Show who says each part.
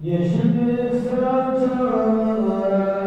Speaker 1: Yeşil bir sıra çağlar